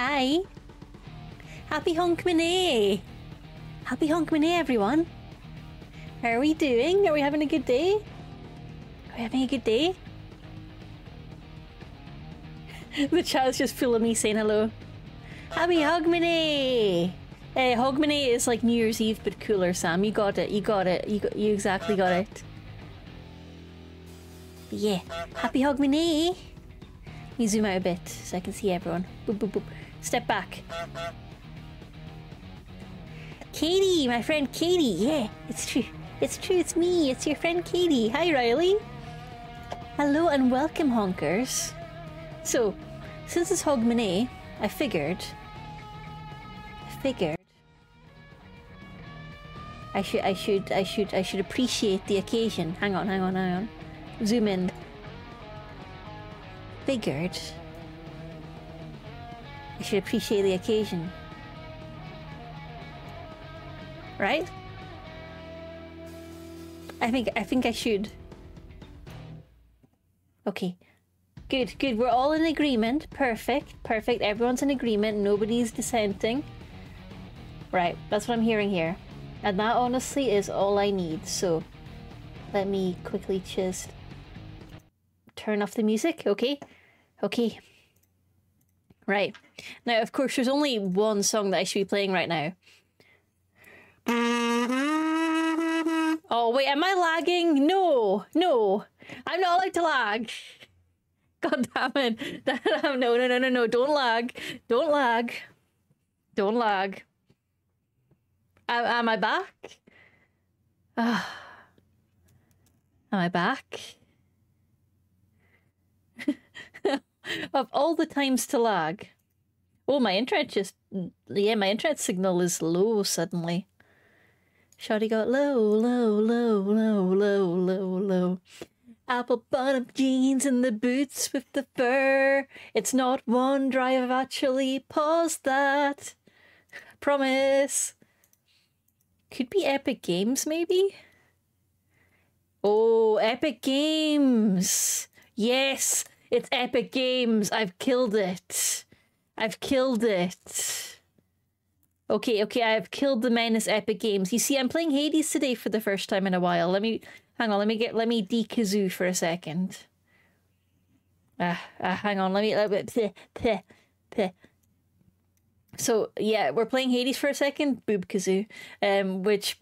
Hi. Happy Honkmane. Happy Honkmane, everyone. How are we doing? Are we having a good day? Are we having a good day? the chat's just full of me saying hello. Happy Hogmanay! Hey, eh, Hogmanay is like New Year's Eve but cooler, Sam. You got it. You got it. You got, you exactly got it. But yeah, happy Hogmanay! Let me zoom out a bit so I can see everyone. Boop, boop, boop. Step back. Caitie, my friend Caitie. Yeah, it's true. It's true. It's me. It's your friend Caitie. Hi, Riley. Hello and welcome, honkers. So, since it's Hogmanay, I figured. I figured. I should. I should. I should. I should appreciate the occasion. Hang on. Hang on. Hang on. Zoom in. Figured. I should appreciate the occasion. Right? I think I think I should. Okay. Good, good. We're all in agreement. Perfect, perfect. Everyone's in agreement. Nobody's dissenting. Right, that's what I'm hearing here. And that honestly is all I need. So let me quickly just turn off the music. Okay. Okay. Right. Now, of course, there's only one song that I should be playing right now. Oh, wait, am I lagging? No, no. I'm not allowed to lag. God damn it. no, no, no, no, no. Don't lag. Don't lag. Don't lag. Am, I back? Uh, am I back? of all the times to lag. Oh, my internet just... Yeah, my internet signal is low suddenly. Shawty got low, low, low, low, low, low, low. Apple bottom jeans and the boots with the fur. It's not OneDrive, I've actually paused that. Promise. Could be Epic Games, maybe? Oh, Epic Games! Yes, it's Epic Games. I've killed it. I've killed it. Okay, okay, I've killed the menace Epic Games. You see, I'm playing Hades today for the first time in a while. Let me Hang on, let me get let me dekazoo for a second. Ah, uh, hang on, let me let me peh, peh, peh. So yeah, we're playing Hades for a second, boob kazoo, um, which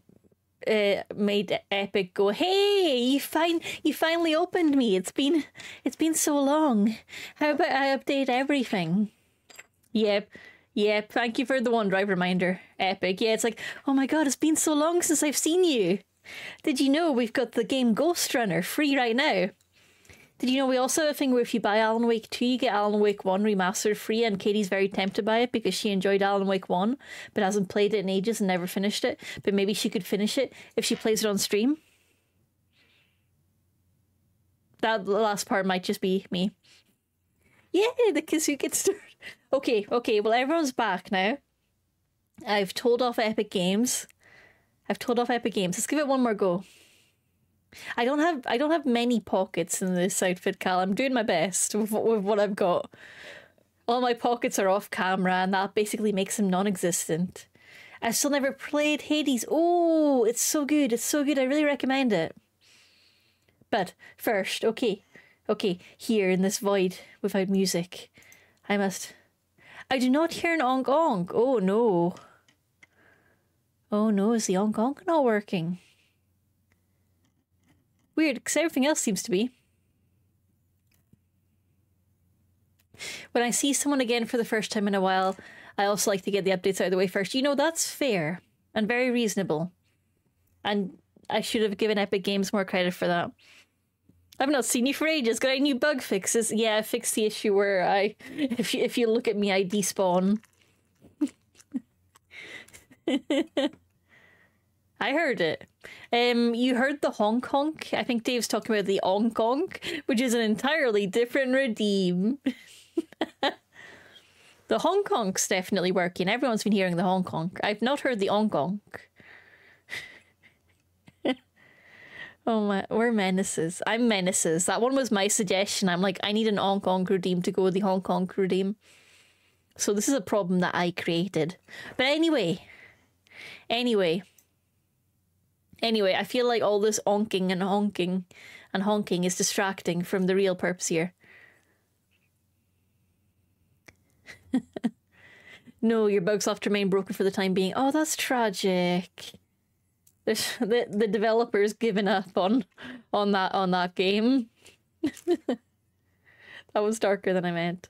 uh, made Epic go, "Hey, you find you finally opened me. It's been it's been so long. How about I update everything?" Yep. Yeah, thank you for the OneDrive reminder, Epic. Yeah, it's like, oh my god, it's been so long since I've seen you. Did you know we've got the game Ghost Runner free right now? Did you know we also have a thing where if you buy Alan Wake 2, you get Alan Wake 1 remastered free, and Caitie's very tempted by it because she enjoyed Alan Wake 1 but hasn't played it in ages and never finished it. But maybe she could finish it if she plays it on stream. That last part might just be me. Yeah, the gets started. Okay, okay, well, everyone's back now. I've told off Epic Games. I've told off Epic Games. Let's give it one more go. I don't have I don't have many pockets in this outfit, Cal. I'm doing my best with, with what I've got. All my pockets are off camera, and that basically makes them non-existent. I've still never played Hades. Oh, it's so good! It's so good. I really recommend it. But first, okay, okay, here in this void without music, I must. I do not hear an ong ong. Oh no. Oh no, is the Hong Kong not working? Weird, because everything else seems to be. When I see someone again for the first time in a while, I also like to get the updates out of the way first. You know, that's fair and very reasonable. And I should have given Epic Games more credit for that. I've not seen you for ages. Got any new bug fixes? Yeah, I fixed the issue where I, if you, if you look at me, I despawn. I heard it. Um, you heard the Hong Kong. I think Dave's talking about the Hong Kong, which is an entirely different redeem. the Hong Kong's definitely working. Everyone's been hearing the Hong Kong. I've not heard the Hong Kong. oh my, we're menaces. I'm menaces. That one was my suggestion. I'm like, I need an Hong Kong redeem to go with the Hong Kong redeem. So this is a problem that I created. But anyway, anyway, anyway, I feel like all this onking and honking and honking is distracting from the real purpose here. no, your bug soft remain broken for the time being. Oh, that's tragic. There's, the the developers given up on on that on that game. that was darker than I meant.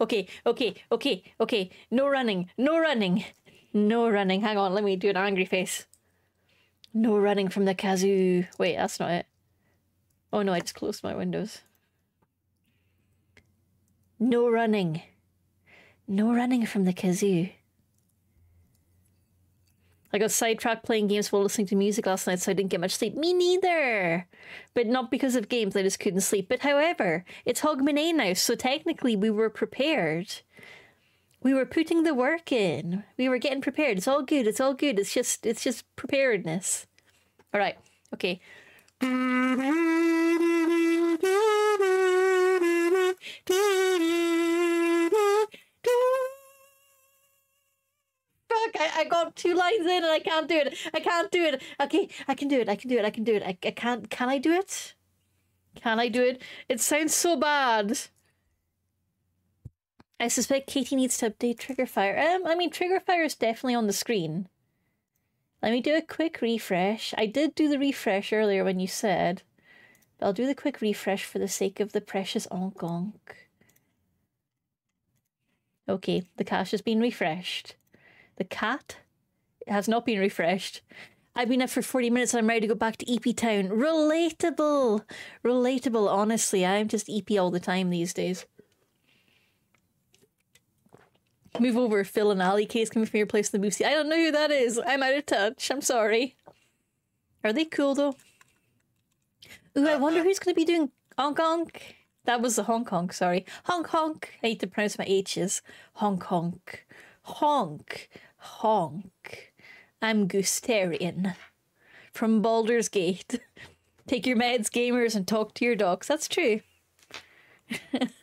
okay, okay, okay, okay. No running, no running, no running. Hang on, let me do an angry face. No running from the kazoo. Wait, that's not it. Oh no, I just closed my windows. No running. No running from the kazoo. I got sidetracked playing games while listening to music last night, so I didn't get much sleep. Me neither! But not because of games, I just couldn't sleep. But however, it's Hogmanay now, so technically we were prepared. We were putting the work in. We were getting prepared. It's all good. It's all good. It's just it's just preparedness. Alright. Okay. Fuck, I, I got two lines in and I can't do it. I can't do it. Okay, I can do it. I can do it. I can do it. I, I can't. Can I do it? Can I do it? It sounds so bad. I suspect Caitie needs to update Triggerfyre. Um, I mean, Triggerfyre is definitely on the screen. Let me do a quick refresh. I did do the refresh earlier when you said. But I'll do the quick refresh for the sake of the precious onk onk. Okay, the cache has been refreshed. The cat has not been refreshed. I've been up for 40 minutes and I'm ready to go back to EP Town. Relatable! Relatable, honestly. I'm just EP all the time these days. Move over, Phil and Ali. Case coming from your place in the movie. I don't know who that is. I'm out of touch. I'm sorry. Are they cool though? Ooh, I wonder who's going to be doing Hong Kong. That was the Hong Kong, sorry. Hong Kong. I need to pronounce my H's. Hong Kong. Honk. Honk. I'm Gustarian. From Baldur's Gate. Take your meds, gamers, and talk to your dogs. That's true.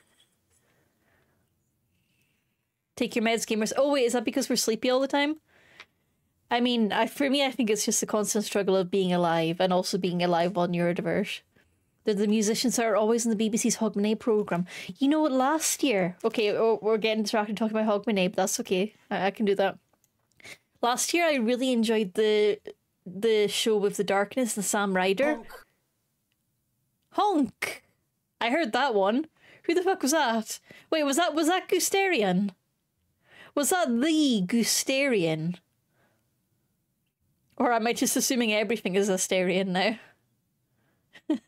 Take your meds, gamers. Oh wait, is that because we're sleepy all the time? I mean, I, for me, I think it's just a constant struggle of being alive and also being alive on neurodiverse. The, the musicians are always in the BBC's Hogmanay program. You know, what? last year, okay, oh, we're getting distracted talking about Hogmanay, but that's okay. I, I can do that. Last year, I really enjoyed the the show with the darkness and Sam Ryder. Honk. Honk. I heard that one. Who the fuck was that? Wait, was that was that Gustarian? Was that the Gustarian? Or am I just assuming everything is Astarion now?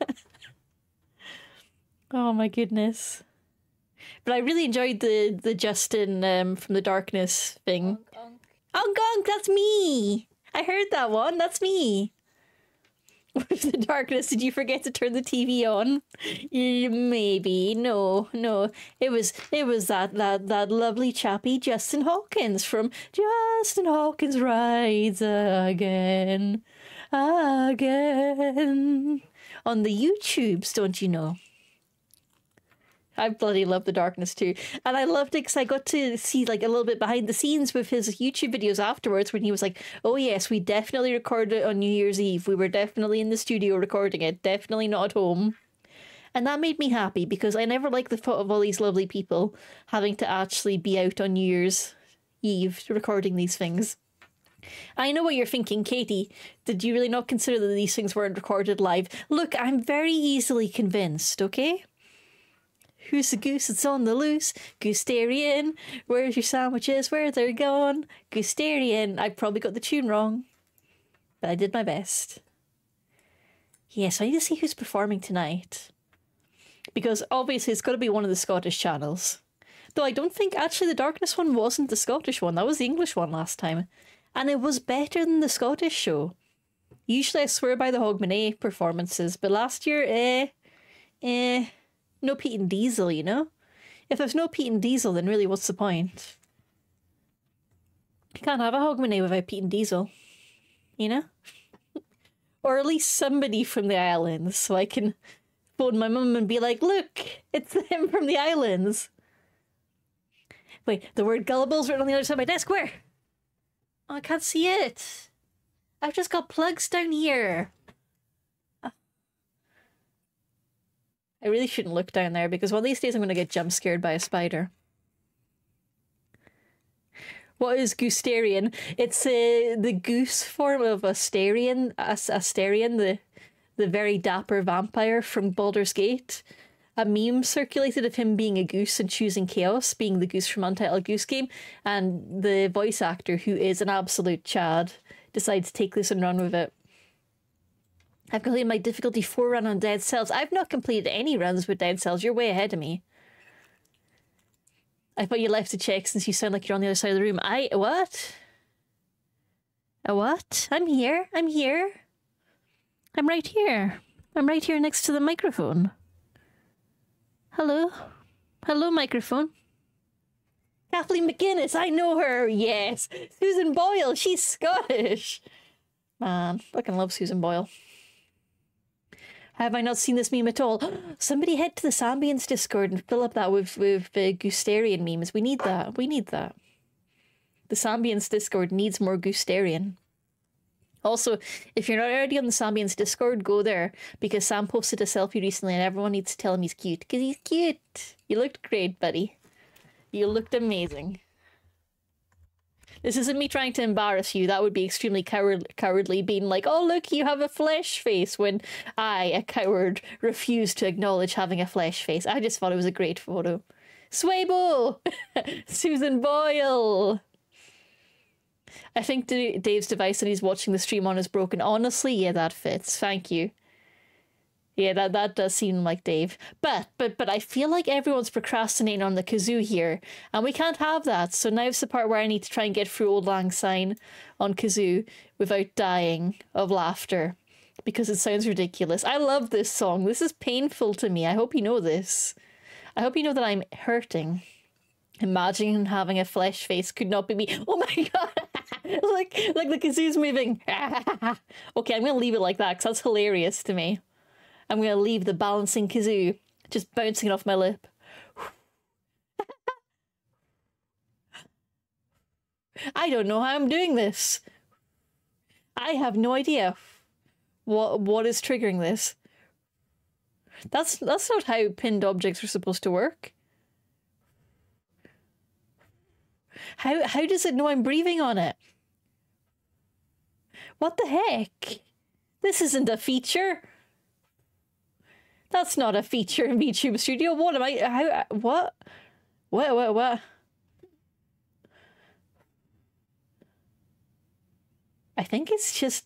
oh my goodness. But I really enjoyed the the Justin um, from the Darkness thing. Oh, Gong, that's me. I heard that one. That's me. With the darkness, did you forget to turn the TV on? Maybe. No, no. It was it was that that that lovely chappy Justin Hawkins from Justin Hawkins rides again, again on the YouTubes. Don't you know? I bloody love the darkness too, and I loved it because I got to see like a little bit behind the scenes with his YouTube videos afterwards when he was like, "Oh yes, we definitely recorded it on New Year's Eve. We were definitely in the studio recording it. Definitely not at home." And that made me happy because I never liked the thought of all these lovely people having to actually be out on New Year's Eve recording these things. I know what you're thinking, Caitie. Did you really not consider that these things weren't recorded live? Look, I'm very easily convinced, okay? Who's the goose that's on the loose? Goosterian. Where's your sandwiches? Where they're gone? Goosterian. I probably got the tune wrong, but I did my best. Yes, I need to see who's performing tonight. Because obviously it's got to be one of the Scottish channels. Though I don't think actually the Darkness one wasn't the Scottish one. That was the English one last time. And it was better than the Scottish show. Usually I swear by the Hogmanay performances, but last year, eh, eh, no Peat and Diesel, you know? If there's no Peat and Diesel, then really what's the point? You can't have a Hogmanay without Peat and Diesel, you know? or at least somebody from the islands, so I can phone my mum and be like, look, it's him from the islands. Wait, the word gullible's written on the other side of my desk. Where? Oh, I can't see it. I've just got plugs down here. I really shouldn't look down there because one of these days I'm going to get jump scared by a spider. What is Goosterian? It's uh, the goose form of Astarion, As- Astarion, the the very dapper vampire from Baldur's Gate. A meme circulated of him being a goose and choosing chaos, being the goose from Untitled Goose Game, and the voice actor, who is an absolute chad, decides to take this and run with it. I've completed my difficulty 4 run on Dead Cells. I've not completed any runs with Dead Cells. You're way ahead of me. I thought you left to check since you sound like you're on the other side of the room. I. What? A what? I'm here. I'm here. I'm right here. I'm right here next to the microphone. Hello? Hello, microphone. Kathleen MacInnes, I know her. Yes. Susan Boyle, she's Scottish. Man, fucking love Susan Boyle. Have I not seen this meme at all? Somebody head to the Sambians Discord and fill up that with with uh, memes. We need that. We need that. The Sambians Discord needs more Goosterian. Also, if you're not already on the Sambians Discord, go there because Sam posted a selfie recently and everyone needs to tell him he's cute because he's cute. You looked great, buddy. You looked amazing. This isn't me trying to embarrass you. That would be extremely coward- cowardly, being like, oh, look, you have a flesh face, when I, a coward, refuse to acknowledge having a flesh face. I just thought it was a great photo. Swaybo! Susan Boyle! I think Dave's device that he's watching the stream on is broken. Honestly, yeah, that fits. Thank you. Yeah, that, that does seem like Dave. But but but I feel like everyone's procrastinating on the kazoo here, and we can't have that. So now's the part where I need to try and get through Auld Lang Syne on kazoo without dying of laughter. Because it sounds ridiculous. I love this song. This is painful to me. I hope you know this. I hope you know that I'm hurting. Imagining having a flesh face could not be me. Oh my god! like like the kazoo's moving. okay, I'm gonna leave it like that because that's hilarious to me. I'm going to leave the balancing kazoo just bouncing off my lip. I don't know how I'm doing this. I have no idea what what is triggering this. That's that's not how pinned objects are supposed to work. How how does it know I'm breathing on it? What the heck? This isn't a feature. That's not a feature in VTube Studio. What am I? How? What? What? What? What? I think it's just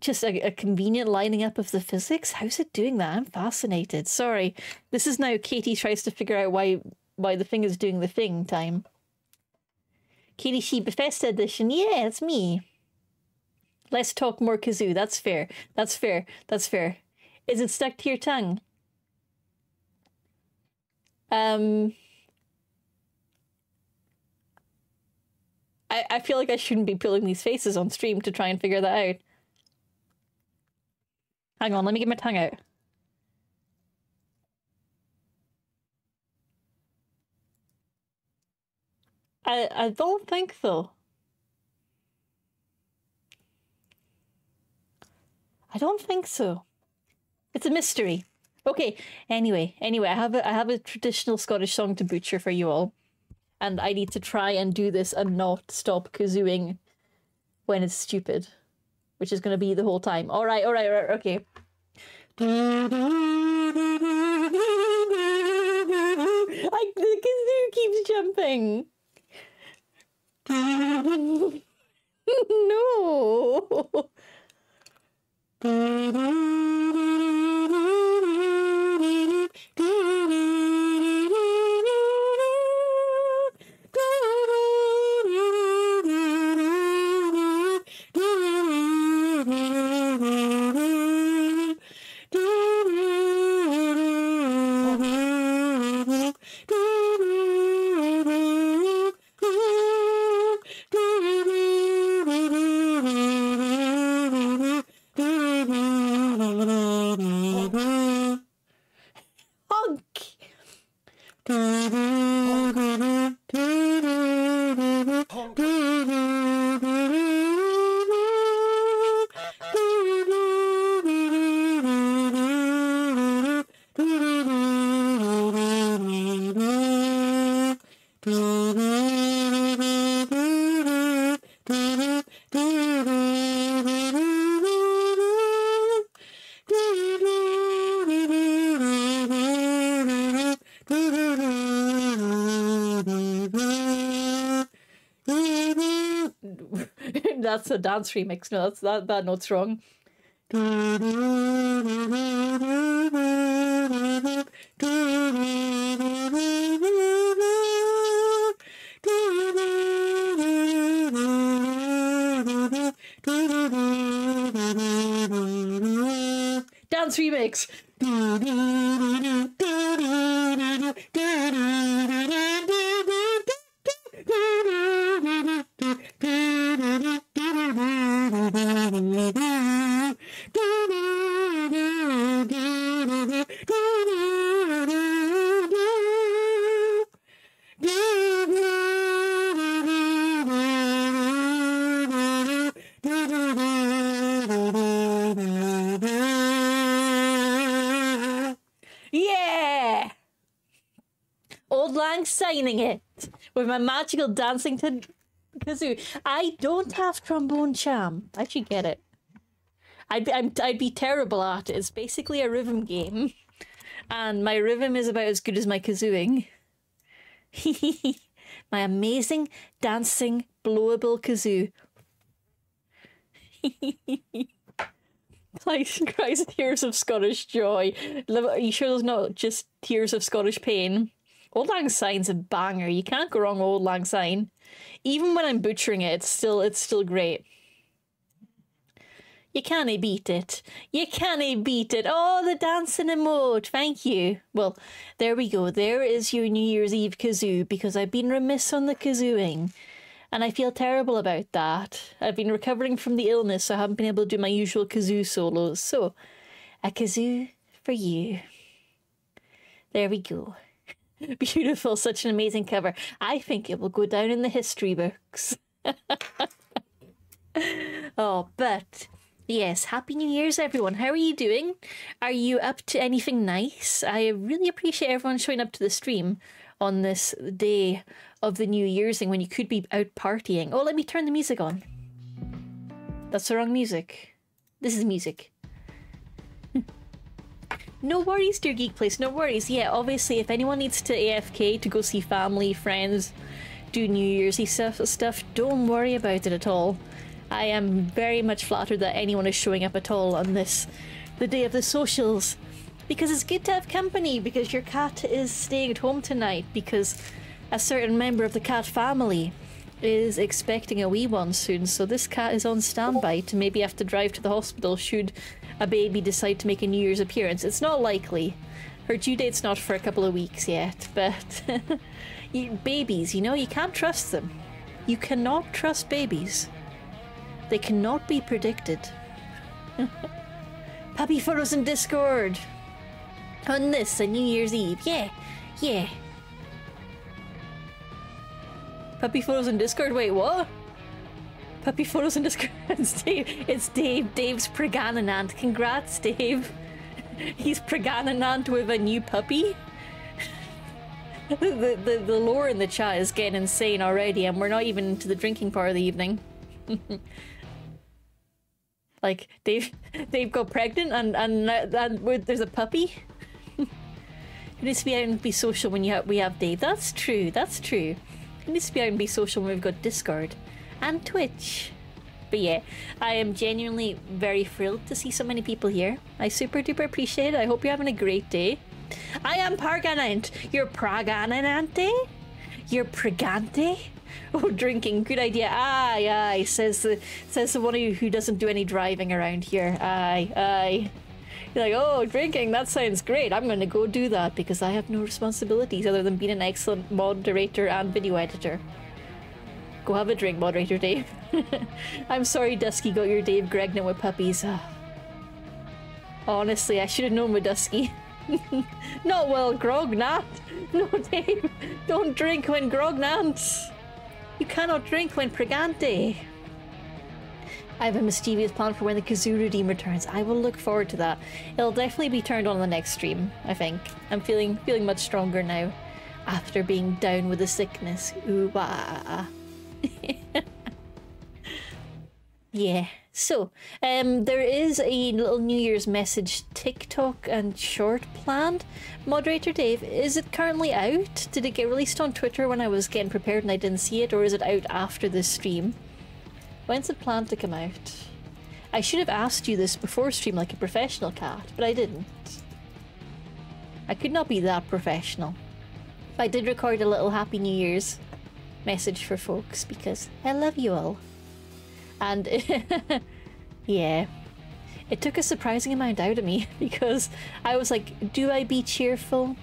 just a, a, convenient lining up of the physics. How's it doing that? I'm fascinated. Sorry, this is now Caitie tries to figure out why why the thing is doing the thing time. Caitie Sheep Bethesda edition. Yeah, it's me. Let's talk more kazoo. That's fair. That's fair. That's fair. Is it stuck to your tongue? Um, I, I feel like I shouldn't be pulling these faces on stream to try and figure that out. Hang on, let me get my tongue out. I I don't think so. I don't think so. It's a mystery. Okay. Anyway, anyway, I have a I have a traditional Scottish song to butcher for you all, and I need to try and do this and not stop kazooing when it's stupid, which is going to be the whole time. All right, all right, all right. Okay. I, the kazoo keeps jumping. no. that's a dance remix. No, that's that that note's wrong. Signing it with my magical dancing to kazoo. I don't have Trombone Champ. I should get it. I'd be, I'm, I'd be terrible at it. It's basically a rhythm game, and my rhythm is about as good as my kazooing. my amazing dancing blowable kazoo. Like cries tears of Scottish joy. Are you sure there's not just tears of Scottish pain? Auld Lang Syne's a banger. You can't go wrong with Old Lang Syne. Even when I'm butchering it, it's still it's still great. You can't beat it. You can't beat it. Oh, the dancing emote. Thank you. Well, there we go. There is your New Year's Eve kazoo because I've been remiss on the kazooing. And I feel terrible about that. I've been recovering from the illness, so I haven't been able to do my usual kazoo solos. So, a kazoo for you. There we go. Beautiful, such an amazing cover. I think it will go down in the history books. oh, but yes, Happy New Year's, everyone. How are you doing? Are you up to anything nice? I really appreciate everyone showing up to the stream on this day of the New Year's thing when you could be out partying. Oh, let me turn the music on. That's the wrong music. This is music. No worries, dear Geek Place. No worries. Yeah, obviously, if anyone needs to AFK to go see family, friends, do New Year's stuff, stuff, don't worry about it at all. I am very much flattered that anyone is showing up at all on this, the day of the socials, because it's good to have company. Because your cat is staying at home tonight. Because a certain member of the cat family is expecting a wee one soon, so this cat is on standby to maybe have to drive to the hospital should a baby decide to make a New Year's appearance. It's not likely. Her due date's not for a couple of weeks yet, but you, babies, you know, you can't trust them. You cannot trust babies. They cannot be predicted. Puppy photos in Discord. On this, a New Year's Eve. Yeah, yeah. Puppy photos in Discord. Wait, what? Puppy photos in it's Dave. It's Dave. Dave's Pregananant. Congrats, Dave. He's Pregananant with a new puppy. the, the, the lore in the chat is getting insane already, and we're not even into the drinking part of the evening. like Dave, Dave got pregnant, and and, uh, and there's a puppy. It needs to be out and be social when you we have Dave. That's true. That's true. It needs to be out and be social when we've got Discord and Twitch. But yeah, I am genuinely very thrilled to see so many people here. I super duper appreciate it. I hope you're having a great day. I am Parganant. You're Praganante? You're Pregante? Oh, drinking. Good idea. Aye, aye, says the says the one of you who doesn't do any driving around here. Aye, aye. You're like, oh, drinking, that sounds great. I'm going to go do that because I have no responsibilities other than being an excellent moderator and video editor. Go have a drink, moderator Dave. I'm sorry Dusky got your Dave pregnant with puppies. Honestly, I should have known with Dusky. Not well, Grognat. No, Dave, don't drink when Grognant. You cannot drink when Pregante. I have a mischievous plan for when the Kazoo Redeem returns. I will look forward to that. It'll definitely be turned on the next stream, I think. I'm feeling feeling much stronger now. after being down with the sickness. Ooh, wah. Yeah. So, um, there is a little New Year's message TikTok and short planned. Moderator Dave, is it currently out? Did it get released on Twitter when I was getting prepared and I didn't see it, or is it out after the stream? When's it planned to come out? I should have asked you this before stream like a professional cat, but I didn't. I could not be that professional. I did record a little Happy New Year's message for folks because I love you all. And yeah, it took a surprising amount out of me because I was like, do I be cheerful?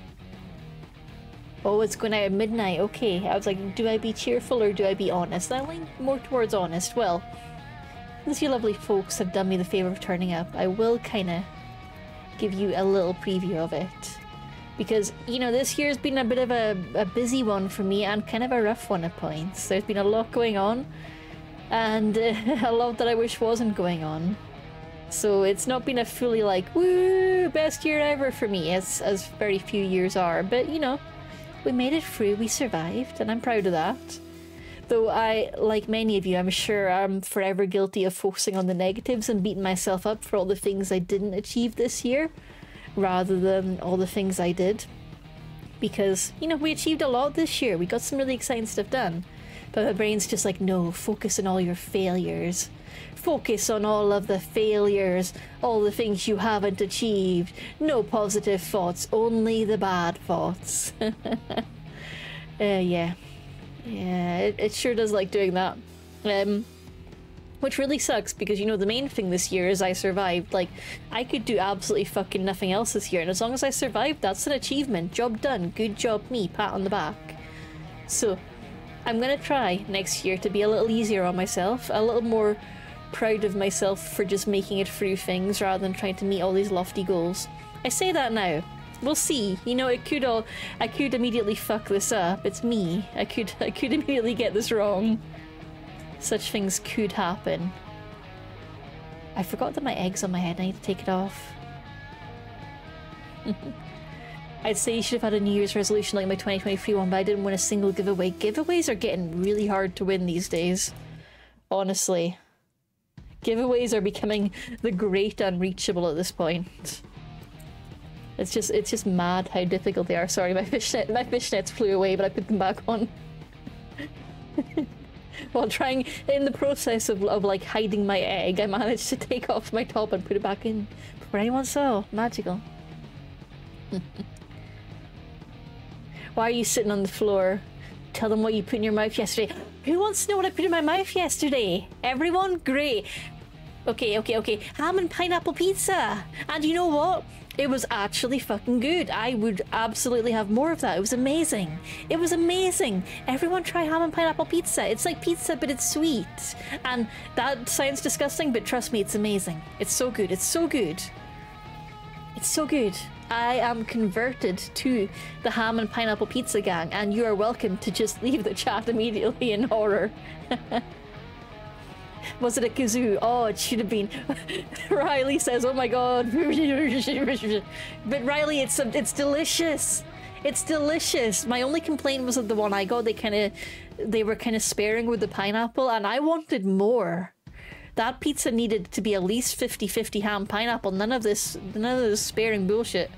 Oh, it's going out at midnight. Okay. I was like, do I be cheerful or do I be honest? I lean more towards honest. Well, since you lovely folks have done me the favour of turning up, I will kind of give you a little preview of it. Because, you know, this year's been a bit of a, a busy one for me and kind of a rough one at points. There's been a lot going on and uh, a lot that I wish wasn't going on. So it's not been a fully like, woo, best year ever for me, as, as very few years are. But, you know, we made it through, we survived, and I'm proud of that. Though I, like many of you, I'm sure I'm forever guilty of focusing on the negatives and beating myself up for all the things I didn't achieve this year, rather than all the things I did. Because, you know, we achieved a lot this year. We got some really exciting stuff done. But my brain's just like, no, focus on all your failures. Focus on all of the failures, all the things you haven't achieved. No positive thoughts, only the bad thoughts. uh, yeah. Yeah, it, it sure does like doing that. Um, which really sucks because you know the main thing this year is I survived. Like I could do absolutely fucking nothing else this year, and as long as I survived, that's an achievement. Job done. Good job, me. Pat on the back. So I'm gonna try next year to be a little easier on myself, a little more proud of myself for just making it through things rather than trying to meet all these lofty goals. I say that now. We'll see. You know, it could all I could immediately fuck this up. It's me. I could I could immediately get this wrong. Such things could happen. I forgot that my egg's on my head. I need to take it off. I'd say you should have had a New Year's resolution like my 2023 one, but I didn't win a single giveaway. Giveaways are getting really hard to win these days. Honestly. Giveaways are becoming the great unreachable at this point. It's just it's just mad how difficult they are. Sorry, my fishnet my fishnets flew away, but I put them back on. While trying in the process of, of like hiding my egg, I managed to take off my top and put it back in before anyone saw. Oh, magical. Why are you sitting on the floor? Tell them what you put in your mouth yesterday. Who wants to know what I put in my mouth yesterday? Everyone? Great. Okay, okay, okay. Ham and pineapple pizza. And you know what? It was actually fucking good. I would absolutely have more of that. It was amazing. It was amazing. Everyone try ham and pineapple pizza. It's like pizza, but it's sweet. And that sounds disgusting, but trust me, it's amazing. It's so good. It's so good. It's so good. I am converted to the ham and pineapple pizza gang, and you are welcome to just leave the chat immediately in horror. Was it a kazoo? Oh, it should have been. Riley says, "Oh my god!" but Riley, it's it's delicious. It's delicious. My only complaint was that the one I got, they kind of, they were kind of sparing with the pineapple, and I wanted more. That pizza needed to be at least 50-50 ham pineapple. None of this, none of this sparing bullshit.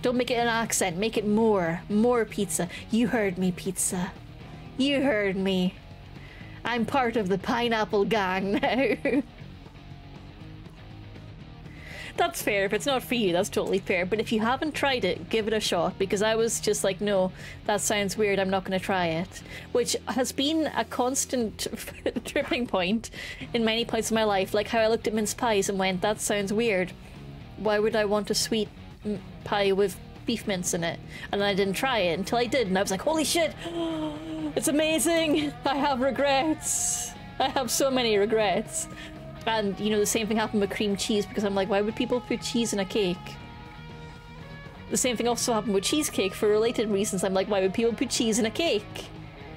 Don't make it an accent. Make it more, more pizza. You heard me, pizza. You heard me. I'm part of the pineapple gang now. that's fair. If it's not for you, that's totally fair. But if you haven't tried it, give it a shot because I was just like, no, that sounds weird. I'm not going to try it. Which has been a constant tripping point in many points of my life. Like how I looked at mince pies and went, that sounds weird. Why would I want a sweet pie with beef mince in it? And I didn't try it until I did. And I was like, holy shit, it's amazing. I have regrets. I have so many regrets. And, you know, the same thing happened with cream cheese because I'm like, why would people put cheese in a cake? The same thing also happened with cheesecake for related reasons. I'm like, why would people put cheese in a cake?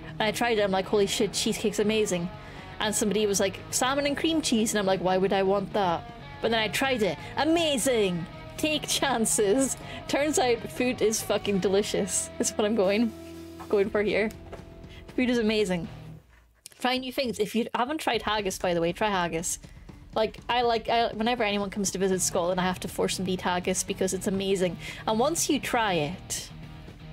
And I tried it, I'm like, holy shit, cheesecake's amazing. And somebody was like, salmon and cream cheese, and I'm like, why would I want that? But then I tried it. Amazing! Take chances. Turns out food is fucking delicious. That's what I'm going going for here. Food is amazing. Try new things. If you haven't tried haggis, by the way, try haggis. Like I like I, whenever anyone comes to visit Scotland, I have to force them to eat haggis because it's amazing. And once you try it,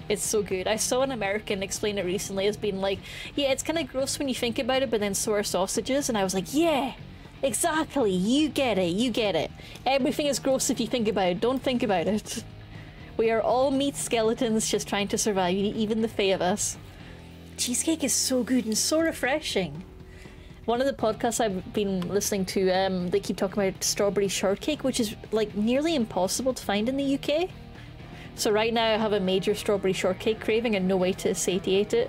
it's so good. I saw an American explain it recently as being like, yeah, it's kind of gross when you think about it, but then so are sausages. And I was like, yeah, exactly. You get it. You get it. Everything is gross if you think about it. Don't think about it. We are all meat skeletons just trying to survive, even the Fae of us. Cheesecake is so good and so refreshing. One of the podcasts I've been listening to, um, they keep talking about strawberry shortcake, which is like nearly impossible to find in the UK. So right now I have a major strawberry shortcake craving and no way to satiate it.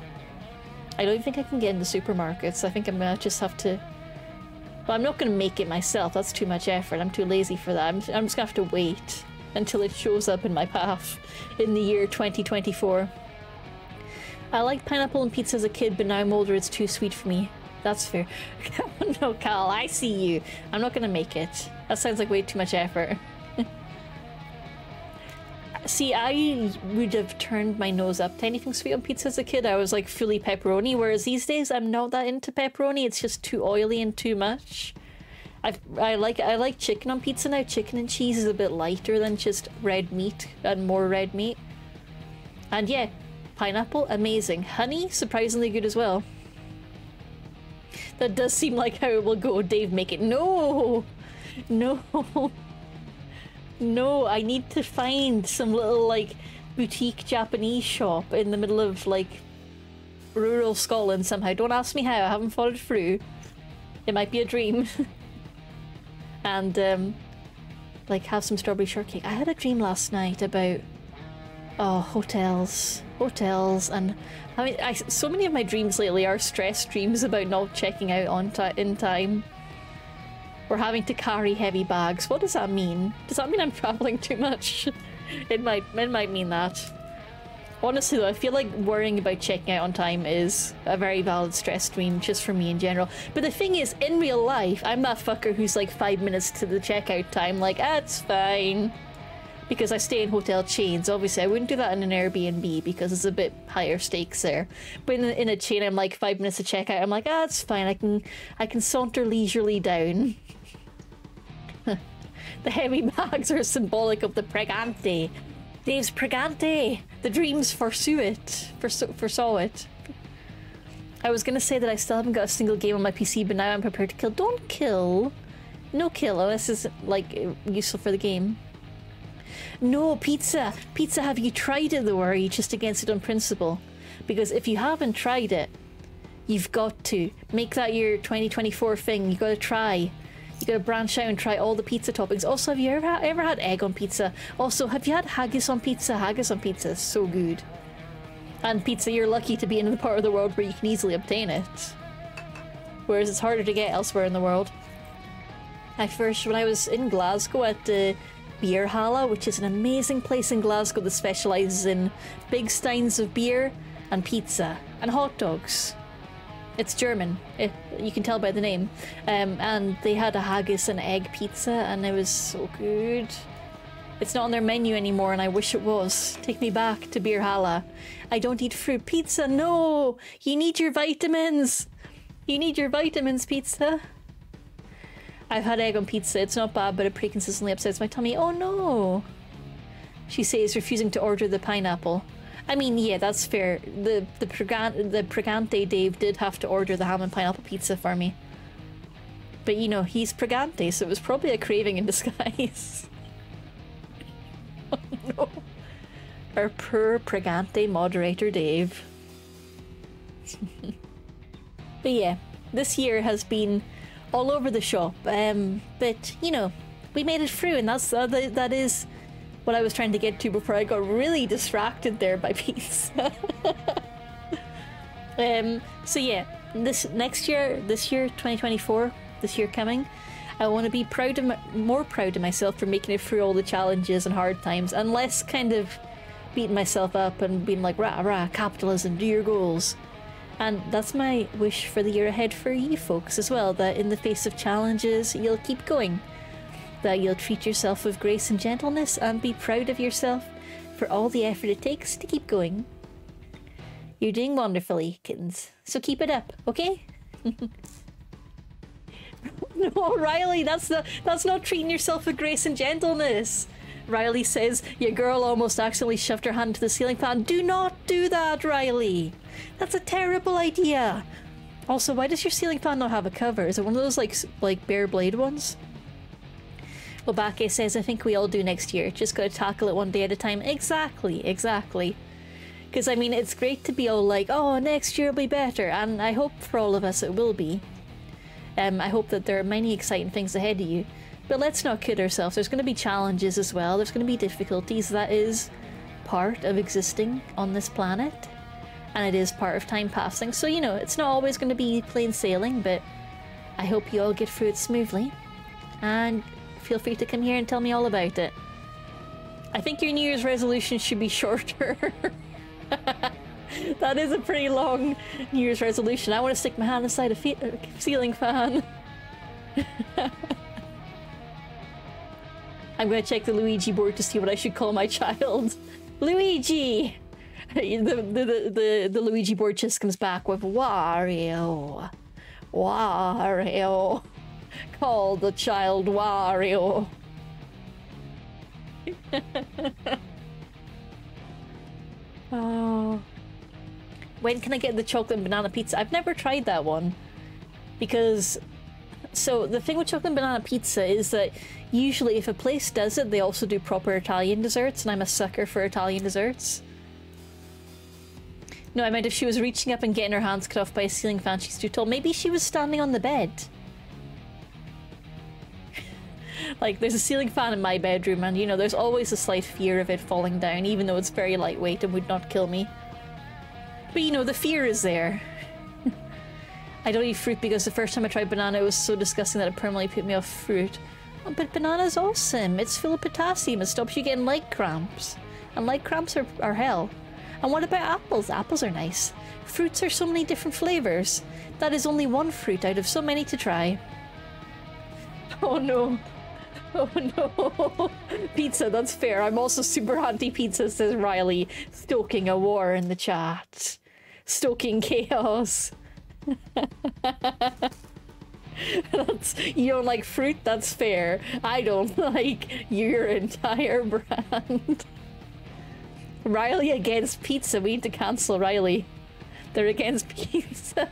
I don't think I can get in the supermarkets. I think I'm gonna just have to... Well, I'm not gonna make it myself. That's too much effort. I'm too lazy for that. I'm, I'm just gonna have to wait until it shows up in my path in the year 2024. I liked pineapple and pizza as a kid, but now I'm older, it's too sweet for me. That's fair. no, Cal, I see you. I'm not gonna make it. That sounds like way too much effort. See, I would have turned my nose up to anything sweet on pizza as a kid. I was like fully pepperoni, whereas these days I'm not that into pepperoni. It's just too oily and too much. I I like I like chicken on pizza now. Chicken and cheese is a bit lighter than just red meat and more red meat. And yeah, pineapple amazing. Honey surprisingly good as well. That does seem like how it will go. Dave, make it. No, no. No, I need to find some little like boutique Japanese shop in the middle of like rural Scotland somehow. Don't ask me how, I haven't followed through. It might be a dream. and um like have some strawberry shortcake. I had a dream last night about oh hotels. Hotels and I mean I, so many of my dreams lately are stress dreams about not checking out on in time. We're having to carry heavy bags. What does that mean? Does that mean I'm traveling too much? it might it might mean that. Honestly though, I feel like worrying about checking out on time is a very valid stress dream just for me in general. But the thing is, in real life, I'm that fucker who's like five minutes to the checkout time, like, that's fine. Because I stay in hotel chains. Obviously, I wouldn't do that in an Airbnb because it's a bit higher stakes there. But in a, in a chain, I'm like five minutes to checkout. I'm like, ah, it's fine. I can I can saunter leisurely down. The heavy bags are symbolic of the pregante. Dave's pregante. The dreams foresaw it. foresaw it. I was gonna say that I still haven't got a single game on my PC, but now I'm prepared to kill. Don't kill. No kill oh, unless it's like useful for the game. No, pizza. Pizza, have you tried it though, or are you just against it on principle? Because if you haven't tried it, you've got to. Make that your 2024 thing. You gotta try. You gotta branch out and try all the pizza toppings. Also, have you ever, ever had egg on pizza? Also, have you had haggis on pizza? Haggis on pizza is so good. And pizza, you're lucky to be in the part of the world where you can easily obtain it. Whereas it's harder to get elsewhere in the world. I first, when I was in Glasgow at the Bierhalle, which is an amazing place in Glasgow that specialises in big steins of beer and pizza and hot dogs. It's German. It, you can tell by the name. Um, and they had a haggis and egg pizza, and it was so good. It's not on their menu anymore, and I wish it was. Take me back to Bierhalle. I don't eat fruit pizza. No, you need your vitamins. You need your vitamins, pizza. I've had egg on pizza. It's not bad, but it pretty consistently upsets my tummy. Oh no. She says, refusing to order the pineapple. I mean, yeah, that's fair. The the Pregante, the Pregante Dave did have to order the ham and pineapple pizza for me. But you know, he's Pregante, so it was probably a craving in disguise. oh no. Our poor Pregante moderator Dave. but yeah, this year has been all over the shop. Um, but you know, we made it through, and that's uh, that is what I was trying to get to before I got really distracted there by pizza. um, so yeah, this next year, this year, 2024, this year coming, I want to be proud of my, more proud of myself for making it through all the challenges and hard times, and less kind of beating myself up and being like rah rah capitalism, do your goals. And that's my wish for the year ahead for you folks as well, that in the face of challenges, you'll keep going that you'll treat yourself with grace and gentleness and be proud of yourself for all the effort it takes to keep going. You're doing wonderfully, kittens. So keep it up, okay? no, Riley, that's not that's not treating yourself with grace and gentleness. Riley says, Your girl almost accidentally shoved her hand to the ceiling fan. Do not do that, Riley. That's a terrible idea. Also, why does your ceiling fan not have a cover? Is it one of those like like bare blade ones? Obake says, I think we all do next year. Just gotta tackle it one day at a time. Exactly, exactly. Because, I mean, it's great to be all like, oh, next year will be better. And I hope for all of us it will be. Um, I hope that there are many exciting things ahead of you. But let's not kid ourselves. There's going to be challenges as well. There's going to be difficulties. That is part of existing on this planet. And it is part of time passing. So, you know, it's not always going to be plain sailing, but I hope you all get through it smoothly. And feel free to come here and tell me all about it. I think your New Year's resolution should be shorter. that is a pretty long New Year's resolution. I want to stick my hand inside a, a uh, ceiling fan. I'm going to check the Luigi board to see what I should call my child. Luigi! The, the, the, the, the Luigi board just comes back with Wario. Wario. Call the child Wario. oh. When can I get the chocolate banana pizza? I've never tried that one. Because... So, the thing with chocolate banana pizza is that usually if a place does it, they also do proper Italian desserts, and I'm a sucker for Italian desserts. No, I meant if she was reaching up and getting her hands cut off by a ceiling fan, she's too tall. Maybe she was standing on the bed. Like, there's a ceiling fan in my bedroom, and you know, there's always a slight fear of it falling down, even though it's very lightweight and would not kill me. But you know, the fear is there. I don't eat fruit because the first time I tried banana it was so disgusting that it permanently put me off fruit. Oh, but banana's awesome. It's full of potassium. It stops you getting leg cramps. And leg cramps are, are hell. And what about apples? Apples are nice. Fruits are so many different flavours. That is only one fruit out of so many to try. Oh no. Oh no. pizza, that's fair. I'm also super anti-pizza, says Riley, stoking a war in the chat. Stoking chaos. that's you don't like fruit, that's fair. I don't like your entire brand. Riley against pizza. We need to cancel Riley. They're against pizza.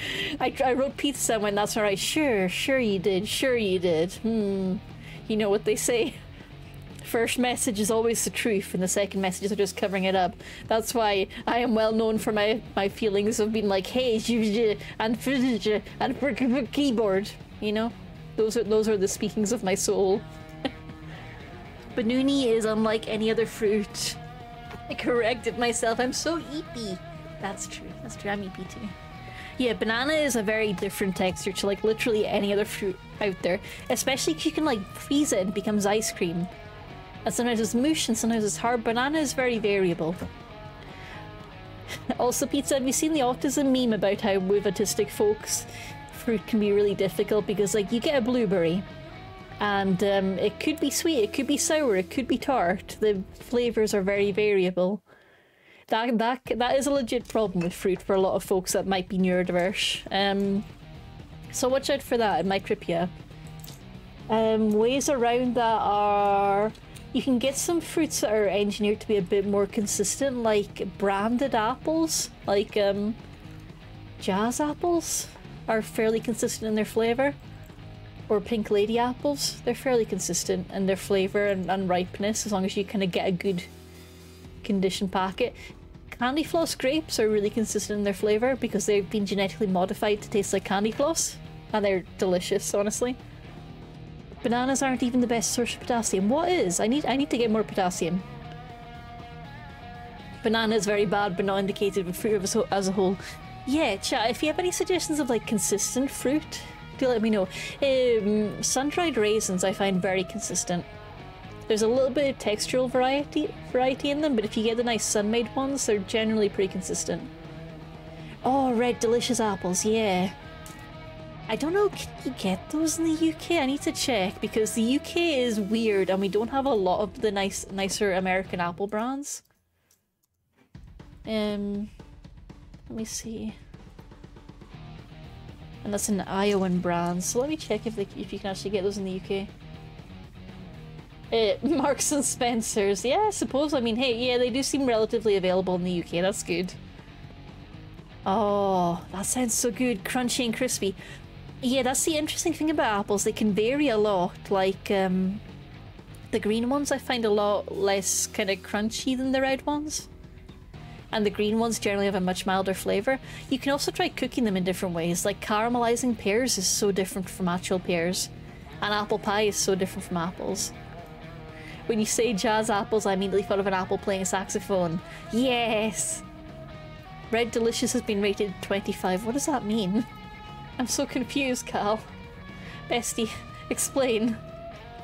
I, I wrote pizza when that's alright. Sure, sure you did. Sure you did. Hmm. You know what they say. First message is always the truth, and the second messages are just covering it up. That's why I am well known for my, my feelings of being like, hey, and and keyboard. You know, those are those are the speakings of my soul. Banuni is unlike any other fruit. I corrected myself. I'm so eepy. That's true. That's true. I'm eepy too. Yeah, banana is a very different texture to like literally any other fruit out there. Especially because you can like freeze it and it becomes ice cream. And sometimes it's mush and sometimes it's hard. Banana is very variable. also, Pizza, have you seen the autism meme about how with autistic folks, fruit can be really difficult because like you get a blueberry and um, it could be sweet, it could be sour, it could be tart. The flavors are very variable. That that that is a legit problem with fruit for a lot of folks that might be neurodiverse. Um, so watch out for that. It might trip you. Um, ways around that are you can get some fruits that are engineered to be a bit more consistent, like branded apples, like um, jazz apples, are fairly consistent in their flavor or pink lady apples. They're fairly consistent in their flavour and, and ripeness as long as you kind of get a good condition packet. Candy floss grapes are really consistent in their flavour because they've been genetically modified to taste like candy floss. And they're delicious, honestly. Bananas aren't even the best source of potassium. What is? I need I need to get more potassium. Banana is very bad but not indicated with fruit as a, as a whole. Yeah, chat, if you have any suggestions of like consistent fruit, do let me know. Um, sun-dried raisins I find very consistent. There's a little bit of textural variety variety in them, but if you get the nice sun-made ones, they're generally pretty consistent. Oh, red delicious apples, yeah. I don't know, can you get those in the UK? I need to check because the UK is weird and we don't have a lot of the nice, nicer American Apple brands. Um, let me see. And that's an Iowan brand, so let me check if they, if you can actually get those in the UK. Uh, Marks and Spencers, yeah, I suppose. I mean, hey, yeah, they do seem relatively available in the UK. That's good. Oh, that sounds so good, crunchy and crispy. Yeah, that's the interesting thing about apples. They can vary a lot. Like, um, the green ones I find a lot less kind of crunchy than the red ones. And the green ones generally have a much milder flavour. You can also try cooking them in different ways. Like caramelizing pears is so different from actual pears. And apple pie is so different from apples. When you say jazz apples, I immediately thought of an apple playing a saxophone. Yes! Red Delicious has been rated 25. What does that mean? I'm so confused, Cal. Bestie, explain.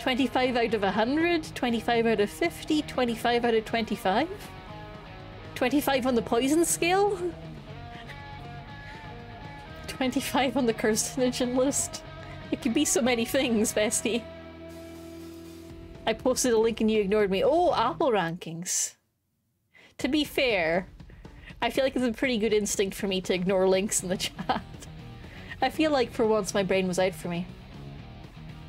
25 out of 100? 25 out of 50? 25 out of 25? 25 on the poison scale? 25 on the carcinogen list? It could be so many things, bestie. I posted a link and you ignored me. Oh, Apple rankings. To be fair, I feel like it's a pretty good instinct for me to ignore links in the chat. I feel like for once my brain was out for me.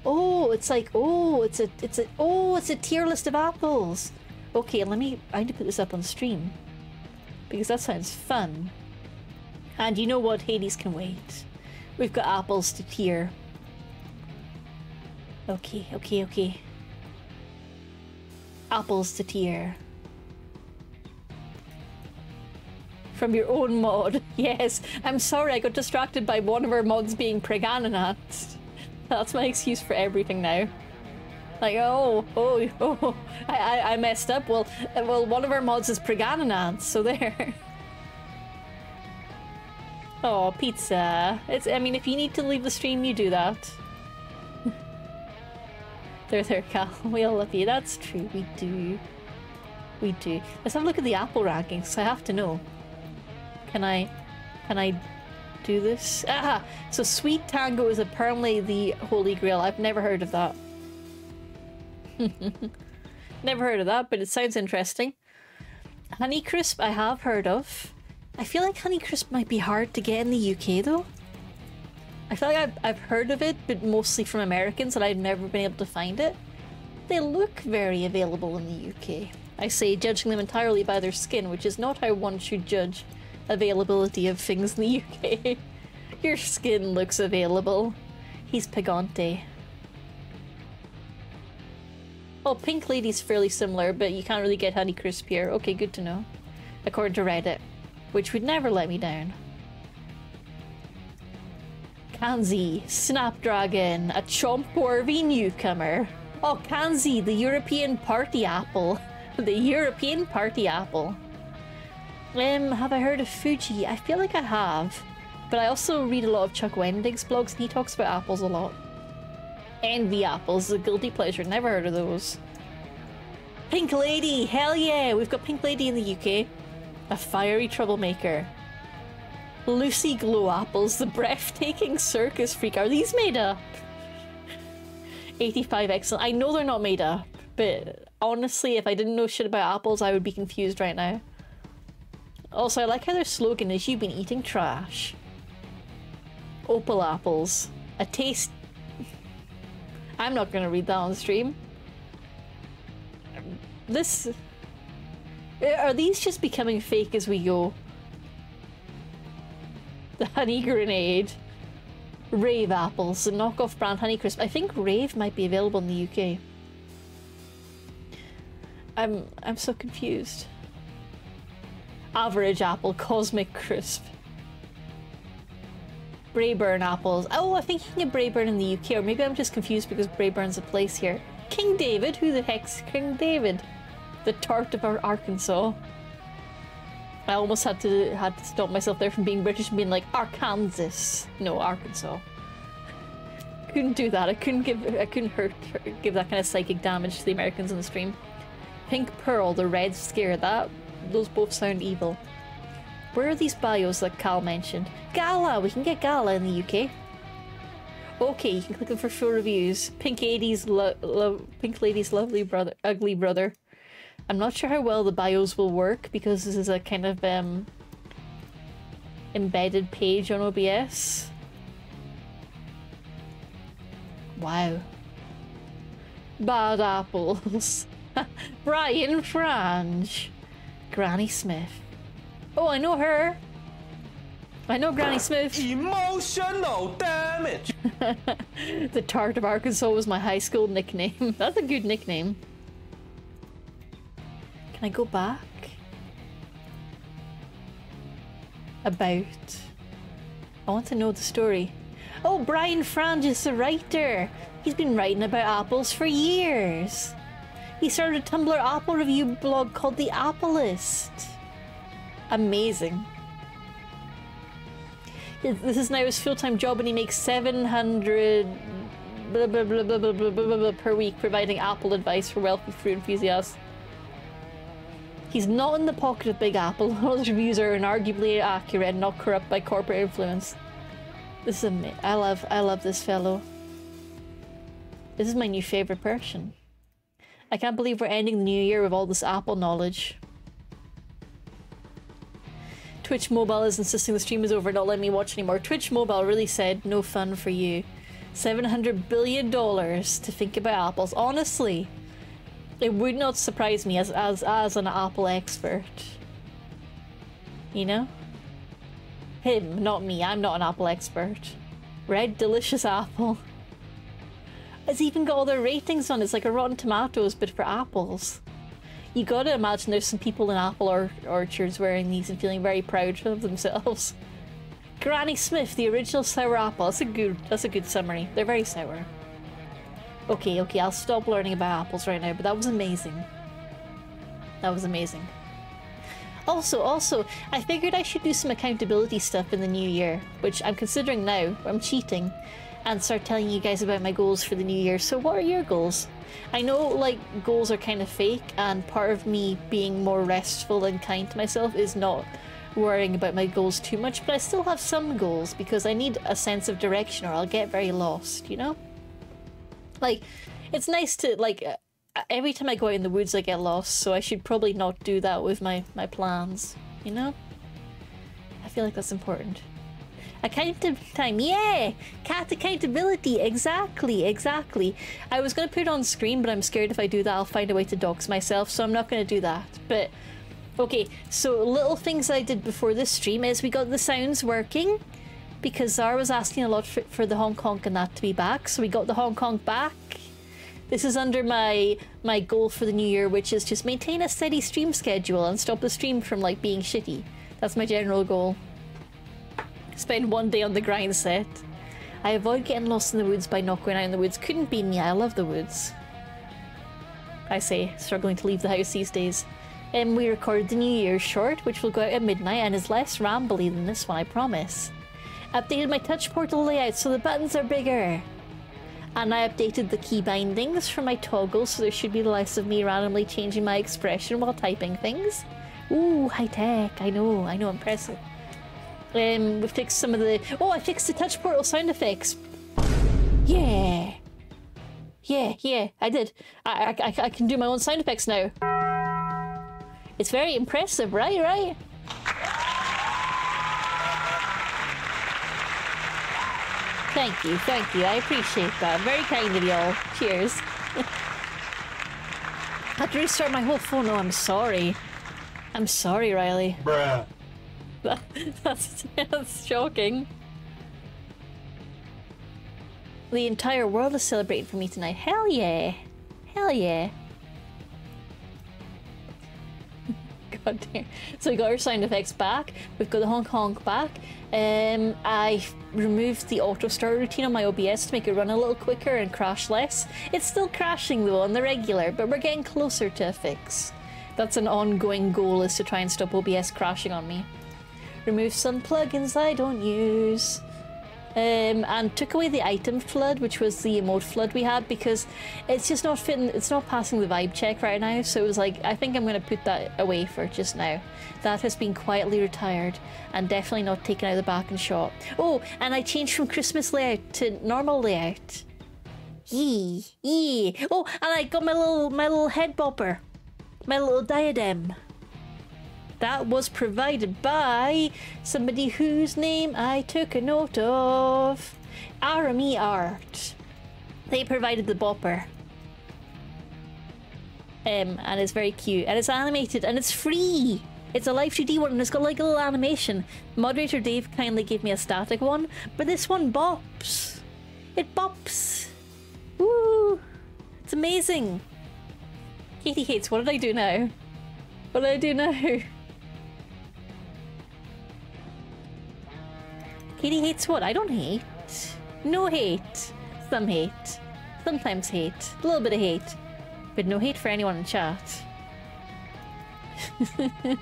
Oh, it's like, oh, it's a, it's a, oh, it's a tier list of apples. Okay, let me, I need to put this up on stream. Because that sounds fun. And you know what? Hades can wait. We've got apples to tier. Okay, okay, okay. Apples to tier. From your own mod. Yes, I'm sorry I got distracted by one of our mods being pregnant. That's my excuse for everything now. Like, oh, oh, oh, I, I, I messed up. Well, uh, well, one of our mods is pregnant, so there. Oh, pizza. It's, I mean, if you need to leave the stream, you do that. There, there, Cal. We all love you. That's true, we do. We do. Let's have a look at the Apple rankings, I have to know. Can I... Can I do this? Ah! So Sweet Tango is apparently the holy grail. I've never heard of that. never heard of that, but it sounds interesting. Honeycrisp I have heard of. I feel like Honeycrisp might be hard to get in the UK though. I feel like I've, I've heard of it, but mostly from Americans and I've never been able to find it. They look very available in the UK. I say judging them entirely by their skin, which is not how one should judge availability of things in the UK. Your skin looks available. He's Pagante. Oh, Pink Lady's fairly similar, but you can't really get Honeycrisp here. Okay, good to know. According to Reddit. Which would never let me down. Kanzi, Snapdragon, a chomp worthy newcomer. Oh, Kanzi, the European party apple. The European party apple. Um, have I heard of Fuji? I feel like I have. But I also read a lot of Chuck Wendig's blogs and he talks about apples a lot. Envy apples, a guilty pleasure. Never heard of those. Pink Lady! Hell yeah! We've got Pink Lady in the UK. A fiery troublemaker. Lucy Glo Apples, the breathtaking circus freak. Are these made up? 85 excellent. I know they're not made up, but honestly, if I didn't know shit about apples, I would be confused right now. Also, I like how their slogan is You've been eating trash. Opal apples. A taste... I'm not gonna read that on stream. This... Eh, are these just becoming fake as we go? The honey grenade. Rave apples, the knockoff brand Honeycrisp. I think Rave might be available in the UK. I'm I'm so confused. Average apple, cosmic crisp. Braeburn apples. Oh, I think you can get Braeburn in the UK, or maybe I'm just confused because Braeburn's a place here. King David? Who the heck's King David? The tart of our Arkansas. I almost had to had to stop myself there from being British and being like Arkansas. No, Arkansas. Couldn't do that. I couldn't give. I couldn't hurt. Give that kind of psychic damage to the Americans in the stream. Pink Pearl, the Red Scare. That those both sound evil. Where are these bios that Cal mentioned? Gala! We can get Gala in the UK. Okay, you can click them for full reviews. Pink Lady's lo lo Pink Lady's lovely brother, ugly brother. I'm not sure how well the bios will work because this is a kind of um embedded page on OBS. Wow. Bad apples. Brian Frange. Granny Smith. Oh, I know her. I know Granny Smith. Emotional damage. the Tart of Arkansas was my high school nickname. That's a good nickname. Can I go back? About. I want to know the story. Oh, Brian Frange is the writer. He's been writing about apples for years. He started a Tumblr Apple review blog called The Applist. Amazing. This is now his full-time job and he makes 700 blah, blah, blah, blah, blah, blah, blah, blah, per week providing Apple advice for wealthy fruit enthusiasts. He's not in the pocket of Big Apple. All his reviews are inarguably accurate and not corrupt by corporate influence. This is a I love I love this fellow. This is my new favorite person. I can't believe we're ending the new year with all this Apple knowledge. Twitch Mobile is insisting the stream is over not letting me watch anymore. Twitch Mobile really said no fun for you. $700 billion to think about apples. Honestly, it would not surprise me as, as, as an Apple expert. You know? Him, not me. I'm not an Apple expert. Red Delicious Apple. It's even got all their ratings on it. It's like a Rotten Tomatoes, but for apples. You gotta imagine there's some people in apple or orchards wearing these and feeling very proud of themselves. Granny Smith, the original sour apple. That's a good. That's a good summary. They're very sour. Okay, okay, I'll stop learning about apples right now. But that was amazing. That was amazing. Also, also, I figured I should do some accountability stuff in the new year, which I'm considering now. I'm cheating and start telling you guys about my goals for the new year. So what are your goals? I know like goals are kind of fake and part of me being more restful and kind to myself is not worrying about my goals too much, but I still have some goals because I need a sense of direction or I'll get very lost, you know? Like, it's nice to, like, uh, every time I go out in the woods I get lost, so I should probably not do that with my, my plans, you know? I feel like that's important. Accountability time, yeah! Cat accountability, exactly, exactly. I was to put it on screen, but I'm scared if I do that I'll find a way to dox myself, so I'm not to do that. But, okay, so little things I did before this stream is we got the sounds working, because Zara was asking a lot for, for the honk honk and that to be back, so we got the honk honk back. This is under my my goal for the new year, which is just maintain a steady stream schedule and stop the stream from like being shitty. That's my general goal. Spend one day on the grind set. I avoid getting lost in the woods by not going out in the woods. Couldn't be me, I love the woods. I say, struggling to leave the house these days. Um, we recorded the New Year's short, which will go out at midnight and is less rambly than this one, I promise. Updated my touch portal layout so the buttons are bigger. And I updated the key bindings for my toggle so there should be less of me randomly changing my expression while typing things. Ooh, high tech, I know, I know, impressive. Um, we fixed some of the... Oh, I fixed the touch portal sound effects. Yeah. Yeah, yeah, I did. I, I, I can do my own sound effects now. It's very impressive, right, right? Thank you, thank you. I appreciate that. Very kind of y'all. Cheers. I had to restart my whole phone. Oh, I'm sorry. I'm sorry, Riley. Bruh. That, that's, that's shocking. The entire world is celebrating for me tonight. Hell yeah. Hell yeah. God damn. So we got our sound effects back. We've got the honk honk back. Um, I removed the auto start routine on my OBS to make it run a little quicker and crash less. It's still crashing though on the regular, but we're getting closer to a fix. That's an ongoing goal is to try and stop OBS crashing on me. Remove some plugins I don't use. Um, and took away the item flood, which was the emote flood we had, because it's just not fitting, it's not passing the vibe check right now. So it was like, I think I'm going to put that away for just now. That has been quietly retired and definitely not taken out of the back and shot. Oh, and I changed from Christmas layout to normal layout. Yee, yee. Oh, and I got my little, my little head bopper, my little diadem. That was provided by somebody whose name I took a note of. Arami Art. They provided the bopper. Um, and it's very cute. And it's animated and it's free! It's a Live 2D one and it's got like a little animation. Moderator Dave kindly gave me a static one, but this one bops. It bops. Woo! It's amazing. Caitie hates, what did I do now? What did I do now? Caitie hates what? I don't hate. No hate. Some hate. Sometimes hate. A little bit of hate. But no hate for anyone in chat.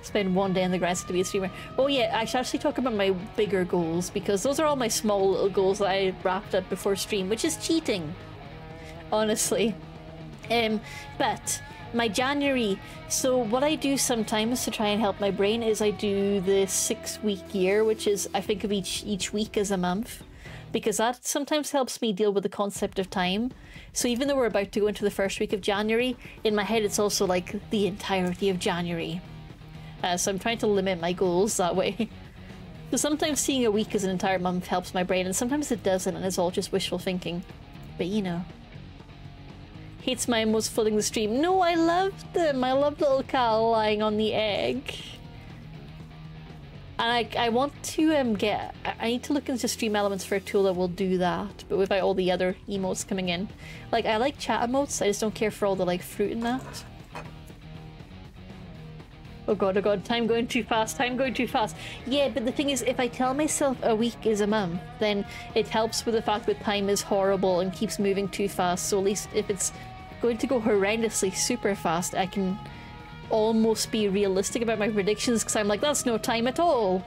Spend one day in the grass to be a streamer. Oh yeah, I should actually talk about my bigger goals because those are all my small little goals that I wrapped up before stream, which is cheating. Honestly. Um, but my January. So what I do sometimes to try and help my brain is I do the six week year, which is I think of each each week as a month, because that sometimes helps me deal with the concept of time. So even though we're about to go into the first week of January, in my head it's also like the entirety of January. Uh, so I'm trying to limit my goals that way. So sometimes seeing a week as an entire month helps my brain, and sometimes it doesn't, and it's all just wishful thinking. But you know. Hates my emotes flooding the stream. No, I loved them. I loved little Cal lying on the egg. And I, I want to um get... I need to look into Stream Elements for a tool that will do that, but without all the other emotes coming in. Like, I like chat emotes, I just don't care for all the, like, fruit in that. Oh god, oh god, time going too fast, time going too fast. Yeah, but the thing is, if I tell myself a week is a month, then it helps with the fact that time is horrible and keeps moving too fast, so at least if it's going to go horrendously super fast, I can almost be realistic about my predictions, because I'm like, that's no time at all.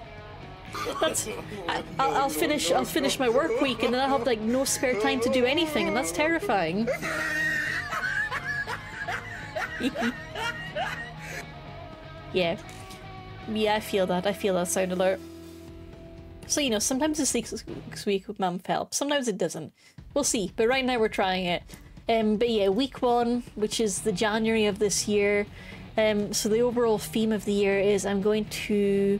That's I, I'll, I'll finish I'll finish my work week and then I'll have like no spare time to do anything and that's terrifying. Yeah. Yeah, I feel that. I feel that sound alert. So, you know, sometimes the six week month helps, sometimes it doesn't. We'll see, but right now we're trying it. Um, but yeah, week one, which is the January of this year. Um, so the overall theme of the year is I'm going to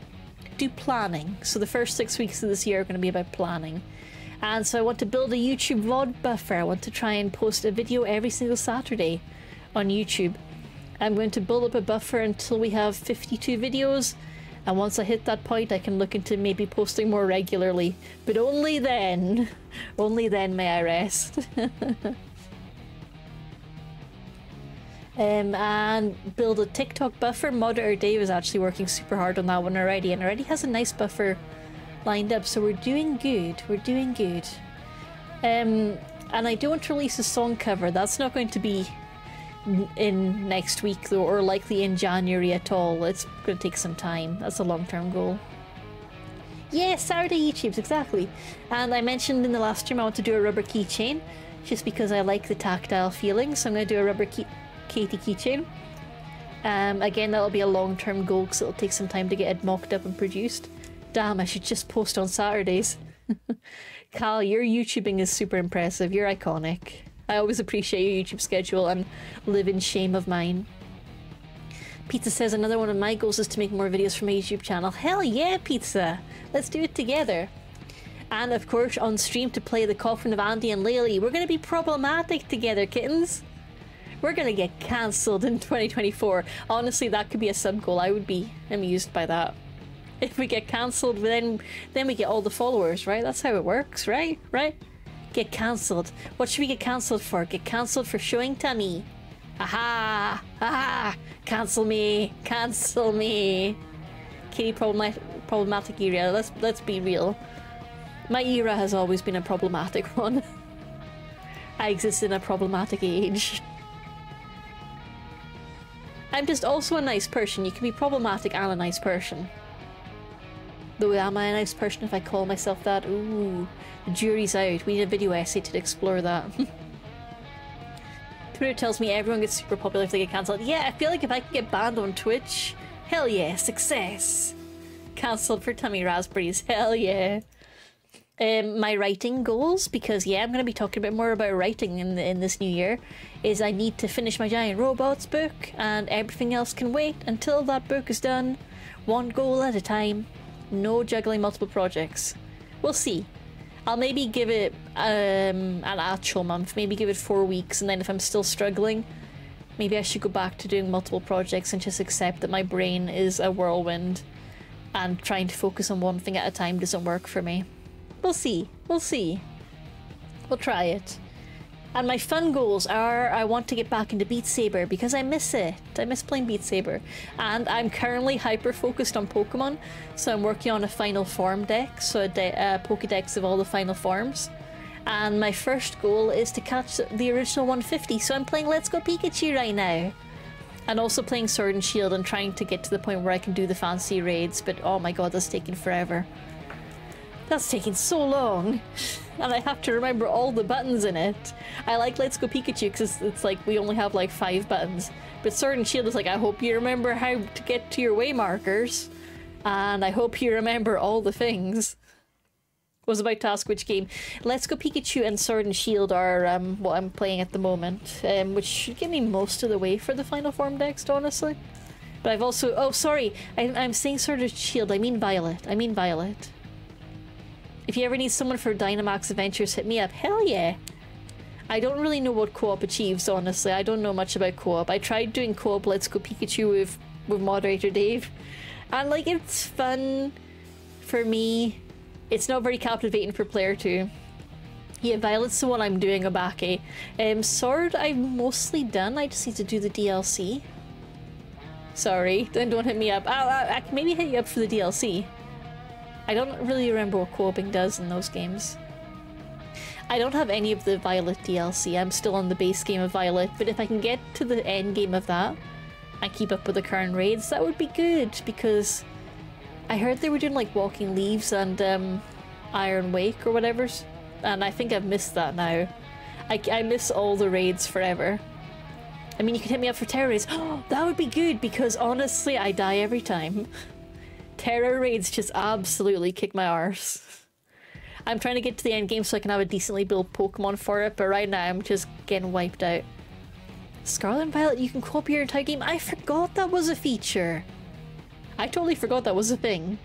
do planning. So the first six weeks of this year are going to be about planning. And so I want to build a YouTube VOD buffer. I want to try and post a video every single Saturday on YouTube. I'm going to build up a buffer until we have 52 videos. And once I hit that point, I can look into maybe posting more regularly. But only then, only then may I rest. um, and build a TikTok buffer. Moderator Dave is actually working super hard on that one already and already has a nice buffer lined up. So we're doing good. We're doing good. Um, and I don't release a song cover. That's not going to be in next week though, or likely in January at all. It's going to take some time. That's a long-term goal. Yeah, Saturday YouTubes, exactly. And I mentioned in the last stream I want to do a rubber keychain, just because I like the tactile feeling, so I'm going to do a rubber key Caitie keychain. Um, again, that'll be a long-term goal because it'll take some time to get it mocked up and produced. Damn, I should just post on Saturdays. Cal, your YouTubing is super impressive. You're iconic. I always appreciate your YouTube schedule and live in shame of mine. Pizza says another one of my goals is to make more videos for my YouTube channel. Hell yeah, Pizza! Let's do it together. And of course, on stream to play the Coffin of Andy and Leyley. We're going to be problematic together, kittens. We're to get cancelled in 2024. Honestly, that could be a sub goal. I would be amused by that. If we get cancelled, then then we get all the followers, right? That's how it works, right? Right? Get cancelled. What should we get cancelled for? Get cancelled for showing tummy. Aha! Aha! Cancel me! Cancel me! Kitty problematic, problematic era. Let's let's be real. My era has always been a problematic one. I exist in a problematic age. I'm just also a nice person. You can be problematic and a nice person. Though am I a nice person if I call myself that? Ooh, the jury's out. We need a video essay to explore that. Twitter tells me everyone gets super popular if they get cancelled. Yeah, I feel like if I can get banned on Twitch, hell yeah, success. Cancelled for tummy raspberries, hell yeah. Um, my writing goals, because yeah, I'm going to be talking a bit more about writing in the, in this new year, is I need to finish my giant robots book, and everything else can wait until that book is done. One goal at a time. No juggling multiple projects. We'll see. I'll maybe give it um, an actual month, maybe give it four weeks, and then if I'm still struggling, maybe I should go back to doing multiple projects and just accept that my brain is a whirlwind and trying to focus on one thing at a time doesn't work for me. We'll see. We'll see. We'll try it. And my fun goals are I want to get back into Beat Saber because I miss it. I miss playing Beat Saber. And I'm currently hyper focused on Pokemon, so I'm working on a final form deck, so a de uh, Pokedex of all the final forms. And my first goal is to catch the original 150, so I'm playing Let's Go Pikachu right now. And also playing Sword and Shield and trying to get to the point where I can do the fancy raids, but oh my god, that's taking forever. That's taking so long. And I have to remember all the buttons in it. I like Let's Go Pikachu because it's like we only have like five buttons. But Sword and Shield is like, I hope you remember how to get to your way markers. And I hope you remember all the things. Was about to ask which game. Let's Go Pikachu and Sword and Shield are um, what I'm playing at the moment, um, which should get me most of the way for the final form dex, honestly. But I've also... Oh, sorry. I, I'm saying Sword and Shield. I mean Violet. I mean Violet. If you ever need someone for Dynamax Adventures, hit me up. Hell yeah! I don't really know what co-op achieves, honestly. I don't know much about co-op. I tried doing co-op Let's Go Pikachu with, with moderator Dave. And, like, it's fun for me. It's not very captivating for player 2. Yeah, Violet's the one I'm doing a Obake. Um, Sword I've mostly done. I just need to do the DLC. Sorry, then don't hit me up. I'll, i I can maybe hit you up for the DLC. I don't really remember what co-oping does in those games. I don't have any of the Violet DLC. I'm still on the base game of Violet, but if I can get to the end game of that and keep up with the current raids, that would be good because I heard they were doing like Walking Leaves and um, Iron Wake or whatever, and I think I've missed that now. I, I miss all the raids forever. I mean, you could hit me up for Tera raids. That would be good because honestly, I die every time. Tera raids just absolutely kick my arse. I'm trying to get to the end game so I can have a decently built Pokemon for it, but right now I'm just getting wiped out. Scarlet and Violet, you can co-op your entire game? I forgot that was a feature. I totally forgot that was a thing.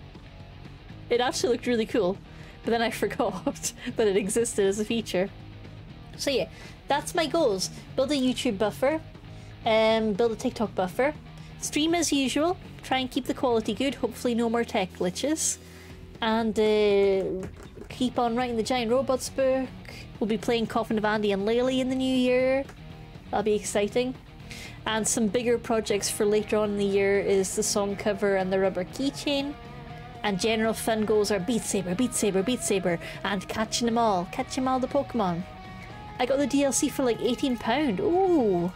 It actually looked really cool, but then I forgot that it existed as a feature. So yeah, that's my goals. Build a YouTube buffer, um, build a TikTok buffer, stream as usual, try and keep the quality good, hopefully no more tech glitches. And uh, keep on writing the Giant Robots book. We'll be playing Coffin of Andy and Leyley in the new year. That'll be exciting. And some bigger projects for later on in the year is the song cover and the rubber keychain. And general fun goals are Beat Saber, Beat Saber, Beat Saber, and catching them all, catching all the Pokemon. I got the DLC for like £18. Ooh!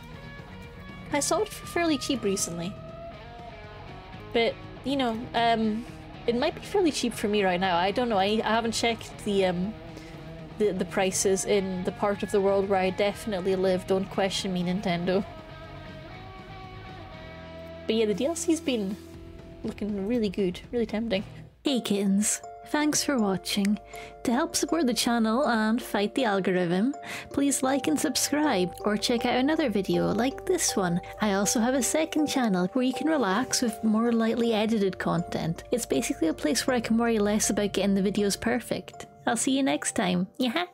I saw it for fairly cheap recently. But, you know, um, it might be fairly cheap for me right now. I don't know. I, I haven't checked the, um, the, the prices in the part of the world where I definitely live. Don't question me, Nintendo. But yeah, the DLC's been looking really good, really tempting. Hey kittens, Thanks for watching. To help support the channel and fight the algorithm, please like and subscribe or check out another video like this one. I also have a second channel where you can relax with more lightly edited content. It's basically a place where I can worry less about getting the videos perfect. I'll see you next time. Yeah.